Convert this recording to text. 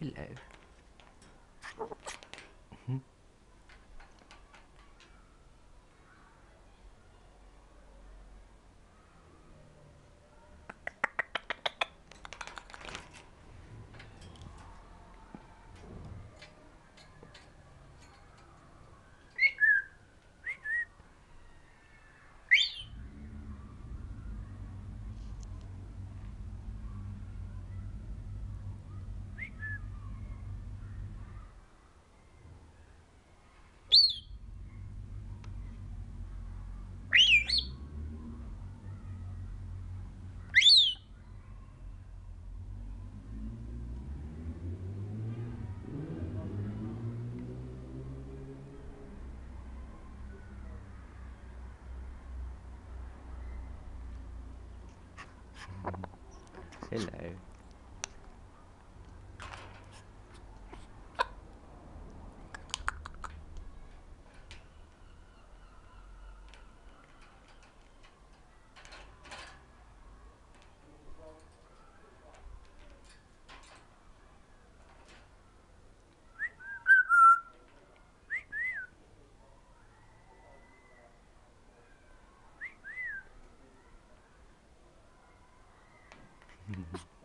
Hello. Hello. Mm-hmm.